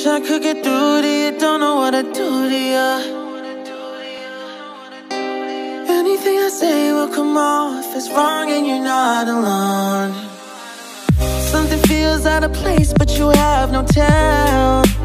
Wish I could get through to you, don't know what to do to you. Anything I say will come off as wrong, and you're not alone. Something feels out of place, but you have no tell.